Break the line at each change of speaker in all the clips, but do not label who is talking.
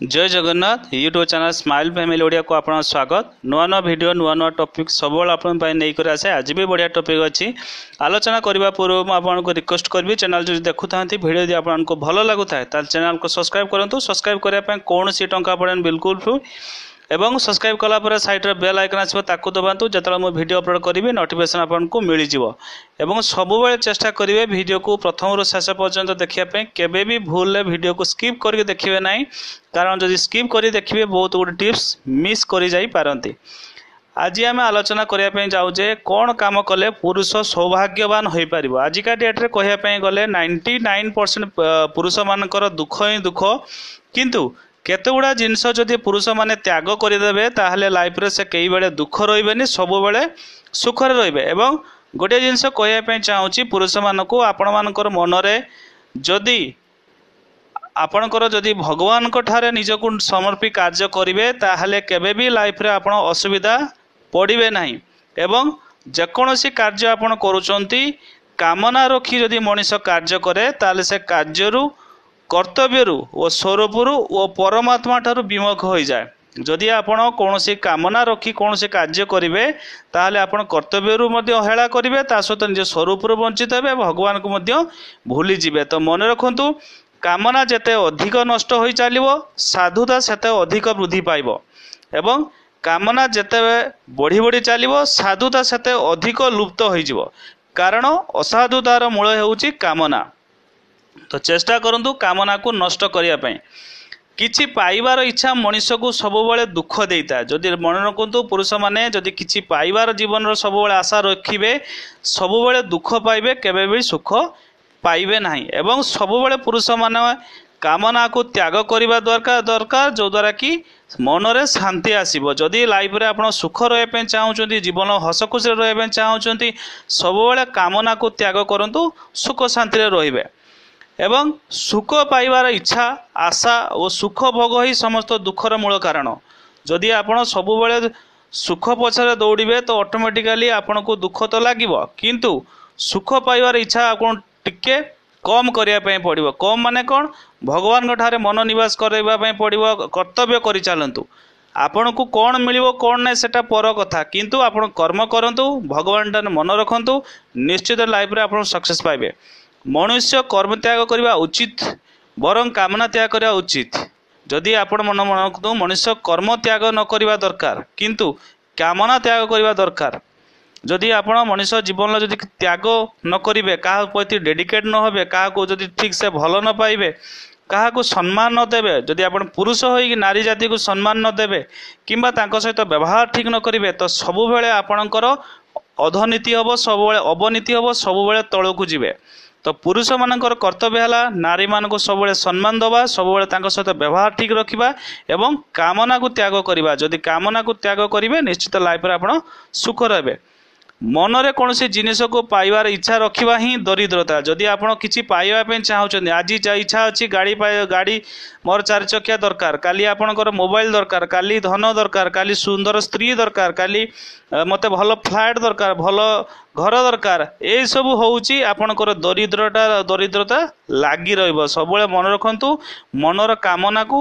জয় Jagannath YouTube channel smile family Odia কু আপনার স্বাগত নূয়া নূয়া ভিডিও নূয়া নূয়া টপিক সবুলে আপনার নেই করে আসে আজ বি বড়িয়া টপিক অছি আলোচনা করা পূর্ব আপনার রিকোয়েস্ট করবি চ্যানেল যদি দেখু থাকে ভিডিও যদি আপনার ভালো লাগু থাকে তাহলে চ্যানেল সবসক্রাইব করতু সবসক্রাইব করা কোণী টঙ্কা পড়ে বিলকুল ଏବଂ ସବସ୍କ୍ରାଇବ୍ କଲା ପରେ ସାଇଡ଼୍ରେ ବେଲ୍ ଆଇକନ୍ ଆସିବ ତାକୁ ଦବାନ୍ତୁ ଯେତେବେଳେ ମୁଁ ଭିଡ଼ିଓ ଅପଲୋଡ଼ କରିବି ନୋଟିଫିକେସନ୍ ଆପଣଙ୍କୁ ମିଳିଯିବ। ଏବଂ ସବୁବେଳେ ଚେଷ୍ଟା କରିବେ ଭିଡ଼ିଓକୁ ପ୍ରଥମରୁ ଶେଷ ପର୍ଯ୍ୟନ୍ତ ଦେଖିବା ପାଇଁ। କେବେ ବି ଭୁଲରେ ଭିଡ଼ିଓକୁ ସ୍କିପ୍ କରିକି ଦେଖିବେ ନାହିଁ। କାରଣ ଯଦି ସ୍କିପ୍ କରି ଦେଖିବେ ବହୁତ ଗୁଡ଼ିଏ ଟିପ୍ସ ମିସ୍ କରିଯାଇପାରନ୍ତି ଆଜି ଆମେ ଆଲୋଚନା କରିବା ପାଇଁ ଯାଉଛେ କ'ଣ କାମ କଲେ ପୁରୁଷ ସୌଭାଗ୍ୟବାନ ହୋଇପାରିବ। ଆଜିକା ଡେଟ୍ରେ କହିବା ପାଇଁ ଗଲେ ନାଇଣ୍ଟି ନାଇନ୍ ପରସେଣ୍ଟ ପୁରୁଷମାନଙ୍କର ଦୁଃଖ ହିଁ ଦୁଃଖ। କିନ୍ତୁ କେତେଗୁଡ଼ା ଜିନିଷ ଯଦି ପୁରୁଷମାନେ ତ୍ୟାଗ କରିଦେବେ ତାହେଲେ ଲାଇଫ୍ରେ ସେ କେଇବେଳେ ଦୁଃଖ ରହିବେନି ସବୁବେଳେ ସୁଖରେ ରହିବେ। ଏବଂ ଗୋଟିଏ ଜିନିଷ କହିବା ପାଇଁ ଚାହୁଁଛି ପୁରୁଷମାନଙ୍କୁ ଆପଣମାନଙ୍କର ମନରେ ଯଦି ଆପଣଙ୍କର ଯଦି ଭଗବାନଙ୍କ ଠାରେ ନିଜକୁ ସମର୍ପି କାର୍ଯ୍ୟ କରିବେ ତାହେଲେ କେବେ ବି ଲାଇଫ୍ରେ ଆପଣ ଅସୁବିଧା ପଡ଼ିବେ ନାହିଁ। ଏବଂ ଯେକୌଣସି କାର୍ଯ୍ୟ ଆପଣ କରୁଛନ୍ତି କାମନା ରଖି ଯଦି ମଣିଷ କାର୍ଯ୍ୟ କରେ ତାହେଲେ ସେ କାର୍ଯ୍ୟରୁ କର୍ତ୍ତବ୍ୟରୁ ଓ ସ୍ୱରୂପରୁ ଓ ପରମାତ୍ମା ଠାରୁ ବିମୁଖ ହୋଇଯାଏ ଯଦି ଆପଣ କୌଣସି କାମନା ରଖି କୌଣସି କାର୍ଯ୍ୟ କରିବେ ତାହେଲେ ଆପଣ କର୍ତ୍ତବ୍ୟରୁ ମଧ୍ୟ ଅବହେଳା କରିବେ ତା ସହିତ ନିଜ ସ୍ୱରୂପରୁ ବଞ୍ଚିତ ହେବେ ଭଗବାନଙ୍କୁ ମଧ୍ୟ ଭୁଲିଯିବେ ତ ମନେ ରଖନ୍ତୁ କାମନା ଯେତେ ଅଧିକ ନଷ୍ଟ ହୋଇ ଚାଲିବ ସାଧୁତା ସେତେ ଅଧିକ ବୃଦ୍ଧି ପାଇବ। ଏବଂ କାମନା ଯେତେବେଳେ ବଢ଼ି ବଢ଼ି ଚାଲିବ ସାଧୁତା ସେତେ ଅଧିକ ଲୁପ୍ତ ହୋଇଯିବ। କାରଣ ଅସାଧୁତାର ମୂଳ ହେଉଛି କାମନା। ତ ଚେଷ୍ଟା କରନ୍ତୁ କାମନାକୁ ନଷ୍ଟ କରିବା ପାଇଁ। କିଛି ପାଇବାର ଇଚ୍ଛା ମଣିଷକୁ ସବୁବେଳେ ଦୁଃଖ ଦେଇଥାଏ। ଯଦି ମନେ ରଖନ୍ତୁ ପୁରୁଷମାନେ ଯଦି କିଛି ପାଇବାର ଜୀବନର ସବୁବେଳେ ଆଶା ରଖିବେ ସବୁବେଳେ ଦୁଃଖ ପାଇବେ କେବେ ବି ସୁଖ ପାଇବେ ନାହିଁ। ଏବଂ ସବୁବେଳେ ପୁରୁଷମାନେ କାମନାକୁ ତ୍ୟାଗ କରିବା ଦରକାର ଦରକାର ଯେଉଁଦ୍ୱାରା କି ମନରେ ଶାନ୍ତି ଆସିବ। ଯଦି ଲାଇଫରେ ଆପଣ ସୁଖ ରହିବା ପାଇଁ ଚାହୁଁଛନ୍ତି ଜୀବନ ହସ ଖୁସିରେ ରହିବା ପାଇଁ ଚାହୁଁଛନ୍ତି ସବୁବେଳେ କାମନାକୁ ତ୍ୟାଗ କରନ୍ତୁ ସୁଖ ଶାନ୍ତିରେ ରହିବେ। ଏବଂ ସୁଖ ପାଇବାର ଇଚ୍ଛା ଆଶା ଓ ସୁଖ ଭୋଗ ହିଁ ସମସ୍ତ ଦୁଃଖର ମୂଳ କାରଣ। ଯଦି ଆପଣ ସବୁବେଳେ ସୁଖ ପଛରେ ଦୌଡ଼ିବେ ତ ଅଟୋମେଟିକାଲି ଆପଣଙ୍କୁ ଦୁଃଖ ତ ଲାଗିବ। କିନ୍ତୁ ସୁଖ ପାଇବାର ଇଚ୍ଛା ଆପଣ ଟିକେ କମ୍ କରିବା ପାଇଁ ପଡ଼ିବ। କମ୍ ମାନେ କ'ଣ? ଭଗବାନଙ୍କ ଠାରେ ମନୋନିବାସ କରିବା ପାଇଁ ପଡ଼ିବ କର୍ତ୍ତବ୍ୟ କରିଚାଲନ୍ତୁ ଆପଣଙ୍କୁ କ'ଣ ମିଳିବ କ'ଣ ନାହିଁ ସେଟା ପର କଥା। କିନ୍ତୁ ଆପଣ କର୍ମ କରନ୍ତୁ ଭଗବାନ ଠାରେ ମନେ ରଖନ୍ତୁ ନିଶ୍ଚିତ ଲାଇଫରେ ଆପଣ ସକ୍ସେସ୍ ପାଇବେ। ମନୁଷ୍ୟ କର୍ମ ତ୍ୟାଗ କରିବା ଉଚିତ ବରଂ କାମନା ତ୍ୟାଗ କରିବା ଉଚିତ। ଯଦି ଆପଣ ମନ ରଖନ୍ତୁ ମଣିଷ କର୍ମ ତ୍ୟାଗ ନ କରିବା ଦରକାର କିନ୍ତୁ କାମନା ତ୍ୟାଗ କରିବା ଦରକାର ଯଦି ଆପଣ ମଣିଷ ଜୀବନର ଯଦି ତ୍ୟାଗ ନ କରିବେ କାହା ପ୍ରତି ଡେଡିକେଟ୍ ନ ହେବେ କାହାକୁ ଯଦି ଠିକ୍ସେ ଭଲ ନ ପାଇବେ କାହାକୁ ସମ୍ମାନ ନ ଦେବେ ଯଦି ଆପଣ ପୁରୁଷ ହୋଇକି ନାରୀ ଜାତିକୁ ସମ୍ମାନ ନ ଦେବେ କିମ୍ବା ତାଙ୍କ ସହିତ ବ୍ୟବହାର ଠିକ୍ ନ କରିବେ ତ ସବୁବେଳେ ଆପଣଙ୍କର ଅଧନୀତି ହେବ ସବୁବେଳେ ଅବନୀତି ହେବ ସବୁବେଳେ ତଳକୁ ଯିବେ। ତ ପୁରୁଷମାନଙ୍କର କର୍ତ୍ତବ୍ୟ ହେଲା ନାରୀମାନଙ୍କୁ ସବୁବେଳେ ସମ୍ମାନ ଦେବା ସବୁବେଳେ ତାଙ୍କ ସହିତ ବ୍ୟବହାର ଠିକ୍ ରଖିବା ଏବଂ କାମନାକୁ ତ୍ୟାଗ କରିବା। ଯଦି କାମନାକୁ ତ୍ୟାଗ କରିବେ ନିଶ୍ଚିତ ଲାଇଫରେ ଆପଣ ସୁଖ ରହିବେ। ମନରେ କୌଣସି ଜିନିଷକୁ ପାଇବାର ଇଚ୍ଛା ରଖିବା ହିଁ ଦରିଦ୍ରତା। ଯଦି ଆପଣ କିଛି ପାଇବା ପାଇଁ ଚାହୁଁଛନ୍ତି ଆଜି ଇଚ୍ଛା ଅଛି ଗାଡ଼ି ଗାଡ଼ି ମୋର ଚାରି ଚକିଆ ଦରକାର କାଲି ଆପଣଙ୍କର ମୋବାଇଲ ଦରକାର କାଲି ଧନ ଦରକାର କାଲି ସୁନ୍ଦର ସ୍ତ୍ରୀ ଦରକାର କାଲି ମୋତେ ଭଲ ଫ୍ଲାଟ୍ ଦରକାର ଭଲ ଘର ଦରକାର ଏସବୁ ହେଉଛି ଆପଣଙ୍କର ଦରିଦ୍ରଟା ଦରିଦ୍ରତା ଲାଗି ରହିବ। ସବୁବେଳେ ମନେ ରଖନ୍ତୁ ମନର କାମନାକୁ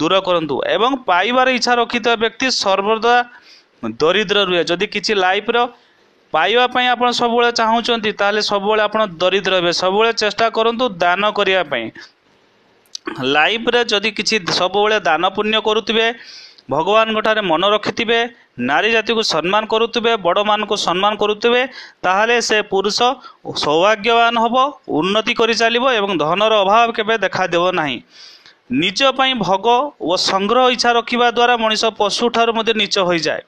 ଦୂର କରନ୍ତୁ ଏବଂ ପାଇବାର ଇଚ୍ଛା ରଖିଥିବା ବ୍ୟକ୍ତି ସର୍ବଦା ଦରିଦ୍ର ରୁହେ। ଯଦି କିଛି ଲାଇଫର ପାଇବା ପାଇଁ ଆପଣ ସବୁବେଳେ ଚାହୁଁଛନ୍ତି ତାହେଲେ ସବୁବେଳେ ଆପଣ ଦରିଦ୍ର ହେବେ। ସବୁବେଳେ ଚେଷ୍ଟା କରନ୍ତୁ ଦାନ କରିବା ପାଇଁ। ଲାଇଫରେ ଯଦି କିଛି ସବୁବେଳେ ଦାନ ପୁଣ୍ୟ କରୁଥିବେ ଭଗବାନଙ୍କ ଠାରେ ମନ ରଖିଥିବେ ନାରୀ ଜାତିକୁ ସମ୍ମାନ କରୁଥିବେ ବଡ଼ମାନଙ୍କୁ ସମ୍ମାନ କରୁଥିବେ ତାହେଲେ ସେ ପୁରୁଷ ସୌଭାଗ୍ୟବାନ ହେବ ଉନ୍ନତି କରିଚାଲିବ ଏବଂ ଧନର ଅଭାବ କେବେ ଦେଖାଦେବ ନାହିଁ। ନିଜ ପାଇଁ ଭୋଗ ଓ ସଂଗ୍ରହ ଇଚ୍ଛା ରଖିବା ଦ୍ୱାରା ମଣିଷ ପଶୁଠାରୁ ମଧ୍ୟ ନିଚ ହୋଇଯାଏ।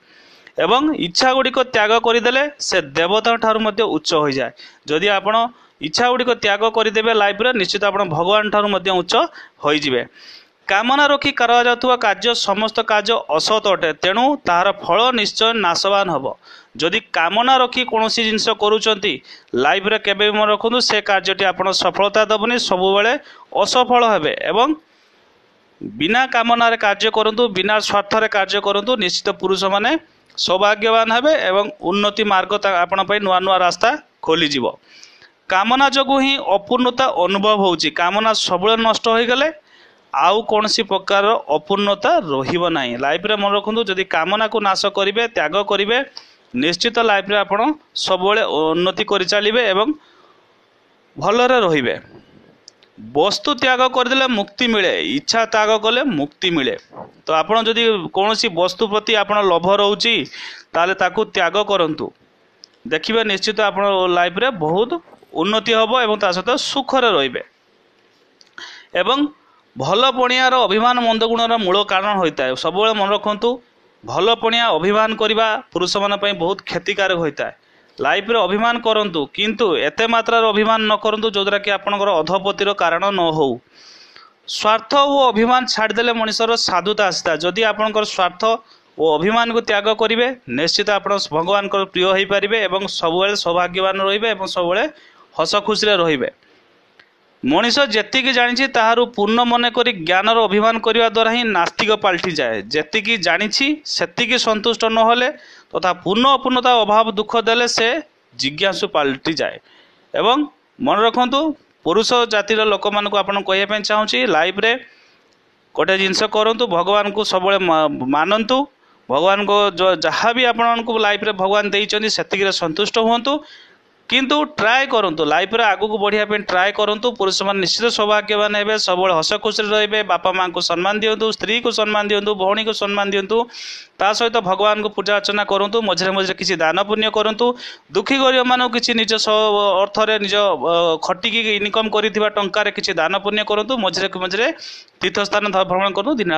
ଏବଂ ଇଚ୍ଛା ଗୁଡ଼ିକ ତ୍ୟାଗ କରିଦେଲେ ସେ ଦେବତାଙ୍କ ଠାରୁ ମଧ୍ୟ ଉଚ୍ଚ ହୋଇଯାଏ। ଯଦି ଆପଣ ଇଚ୍ଛା ଗୁଡ଼ିକ ତ୍ୟାଗ କରିଦେବେ ଲାଇଫରେ ନିଶ୍ଚିତ ଆପଣ ଭଗବାନ ଠାରୁ ମଧ୍ୟ ଉଚ୍ଚ ହୋଇଯିବେ। କାମନା ରଖି କରାଯାଉଥିବା କାର୍ଯ୍ୟ ସମସ୍ତ କାର୍ଯ୍ୟ ଅସତ ଅଟେ। ତେଣୁ ତାହାର ଫଳ ନିଶ୍ଚୟ ନାଶବାନ ହେବ। ଯଦି କାମନା ରଖି କୌଣସି ଜିନିଷ କରୁଛନ୍ତି ଲାଇଫରେ କେବେ ବି ମନେ ରଖନ୍ତୁ ସେ କାର୍ଯ୍ୟଟି ଆପଣ ସଫଳତା ଦେବନି ସବୁବେଳେ ଅସଫଳ ହେବେ ଏବଂ ବିନା କାମନାରେ କାର୍ଯ୍ୟ କରନ୍ତୁ ବିନା ସ୍ୱାର୍ଥରେ କାର୍ଯ୍ୟ କରନ୍ତୁ ନିଶ୍ଚିତ ପୁରୁଷମାନେ ସୌଭାଗ୍ୟବାନ ହେବେ ଏବଂ ଉନ୍ନତି ମାର୍ଗ ଆପଣ ପାଇଁ ନୂଆ ନୂଆ ରାସ୍ତା ଖୋଲିଯିବ। କାମନା ଯୋଗୁଁ ହିଁ ଅପୂର୍ଣ୍ଣତା ଅନୁଭବ ହେଉଛି। କାମନା ସବୁବେଳେ ନଷ୍ଟ ହୋଇଗଲେ ଆଉ କୌଣସି ପ୍ରକାର ଅପୂର୍ଣ୍ଣତା ରହିବ ନାହିଁ। ଲାଇଫରେ ମନେ ରଖନ୍ତୁ ଯଦି କାମନାକୁ ନାଶ କରିବେ ତ୍ୟାଗ କରିବେ ନିଶ୍ଚିତ ଲାଇଫରେ ଆପଣ ସବୁବେଳେ ଉନ୍ନତି କରିଚାଲିବେ ଏବଂ ଭଲରେ ରହିବେ। ବସ୍ତୁ ତ୍ୟାଗ କରିଦେଲେ ମୁକ୍ତି ମିଳେ ଇଚ୍ଛା ତ୍ୟାଗ କଲେ ମୁକ୍ତି ମିଳେ ତ ଆପଣ ଯଦି କୌଣସି ବସ୍ତୁ ପ୍ରତି ଆପଣ ଲୋଭ ରହୁଛି ତାହେଲେ ତାକୁ ତ୍ୟାଗ କରନ୍ତୁ। ଦେଖିବେ ନିଶ୍ଚିତ ଆପଣ ଲାଇଫରେ ବହୁତ ଉନ୍ନତି ହେବ ଏବଂ ତା ସହିତ ସୁଖରେ ରହିବେ। ଏବଂ ଭଲ ପଣିଆର ଅଭିମାନ ମନ୍ଦ ଗୁଣର ମୂଳ କାରଣ ହୋଇଥାଏ। ସବୁବେଳେ ମନେ ରଖନ୍ତୁ ଭଲ ପଣିଆ ଅଭିମାନ କରିବା ପୁରୁଷମାନଙ୍କ ପାଇଁ ବହୁତ କ୍ଷତିକାରକ ହୋଇଥାଏ। ଲାଇଫରେ ଅଭିମାନ କରନ୍ତୁ କିନ୍ତୁ ଏତେ ମାତ୍ରାରେ ଅଭିମାନ ନ କରନ୍ତୁ ଯେଉଁଦ୍ୱାରା କି ଆପଣଙ୍କର ଅଧପତିର କାରଣ ନ ହେଉ। ସ୍ୱାର୍ଥ ଓ ଅଭିମାନ ଛାଡ଼ିଦେଲେ ମଣିଷର ସାଧୁତା ଆସିଥାଏ। ଯଦି ଆପଣଙ୍କର ସ୍ୱାର୍ଥ ଓ ଅଭିମାନକୁ ତ୍ୟାଗ କରିବେ ନିଶ୍ଚିତ ଆପଣ ଭଗବାନଙ୍କର ପ୍ରିୟ ହୋଇପାରିବେ ଏବଂ ସବୁବେଳେ ସୌଭାଗ୍ୟବାନ ରହିବେ ଏବଂ ସବୁବେଳେ ହସ ଖୁସିରେ ରହିବେ। ମଣିଷ ଯେତିକି ଜାଣିଛି ତାହାରୁ ପୂର୍ଣ୍ଣ ମନେ କରି ଜ୍ଞାନର ଅଭିମାନ କରିବା ଦ୍ୱାରା ହିଁ ନାସ୍ତିକ ପାଲଟିଯାଏ ଯେତିକି ଜାଣିଛି ସେତିକି ସନ୍ତୁଷ୍ଟ ନହେଲେ ତଥା ପୂର୍ଣ୍ଣ ଅପୂର୍ଣ୍ଣତା ଅଭାବ ଦୁଃଖ ଦେଲେ ସେ ଜିଜ୍ଞାସୁ ପାଲଟିଯାଏ ଏବଂ ମନେ ରଖନ୍ତୁ ପୁରୁଷ ଜାତିର ଲୋକମାନଙ୍କୁ ଆପଣ କହିବା ପାଇଁ ଚାହୁଁଛି ଲାଇଫରେ ଗୋଟେ ଜିନିଷ କରନ୍ତୁ ଭଗବାନଙ୍କୁ ସବୁବେଳେ ମାନନ୍ତୁ। ଭଗବାନଙ୍କ ଯାହା ବି ଆପଣଙ୍କୁ ଲାଇଫରେ ଭଗବାନ ଦେଇଛନ୍ତି ସେତିକିରେ ସନ୍ତୁଷ୍ଟ ହୁଅନ୍ତୁ। କିନ୍ତୁ ଟ୍ରାଏ କରନ୍ତୁ ଲାଇଫରେ ଆଗକୁ ବଢ଼ିବା ପାଇଁ ଟ୍ରାଏ କରନ୍ତୁ ପୁରୁଷମାନେ ନିଶ୍ଚିତ ସୌଭାଗ୍ୟବାନ ହେବେ ସବୁବେଳେ ହସ ଖୁସିରେ ରହିବେ ବାପା ମାଆଙ୍କୁ ସମ୍ମାନ ଦିଅନ୍ତୁ ସ୍ତ୍ରୀକୁ ସମ୍ମାନ ଦିଅନ୍ତୁ ଭଉଣୀକୁ ସମ୍ମାନ ଦିଅନ୍ତୁ ତା ସହିତ ଭଗବାନଙ୍କୁ ପୂଜା ଅର୍ଚ୍ଚନା କରନ୍ତୁ ମଝିରେ ମଝିରେ କିଛି ଦାନ ପୁଣ୍ୟ କରନ୍ତୁ ଦୁଃଖୀ ଗରିବମାନଙ୍କୁ କିଛି ନିଜ ଅର୍ଥରେ ନିଜ ଖଟିକି ଇନକମ୍ କରିଥିବା ଟଙ୍କାରେ କିଛି ଦାନ ପୁଣ୍ୟ କରନ୍ତୁ ମଝିରେ ମଝିରେ ତୀର୍ଥସ୍ଥାନ ଭ୍ରମଣ କରନ୍ତୁ ଦିନ